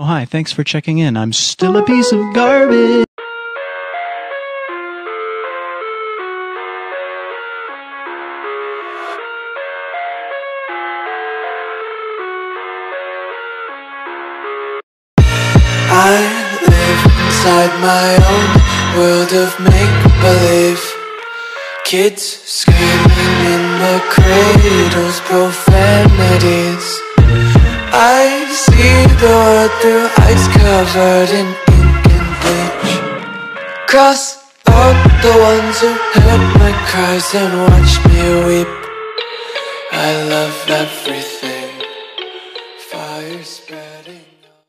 Oh, hi, thanks for checking in. I'm still a piece of garbage. I live inside my own world of make-believe Kids screaming in the cradles, profanities I see the world through ice covered in ink and bleach. Cross out the ones who heard my cries and watched me weep. I love everything. Fire spreading.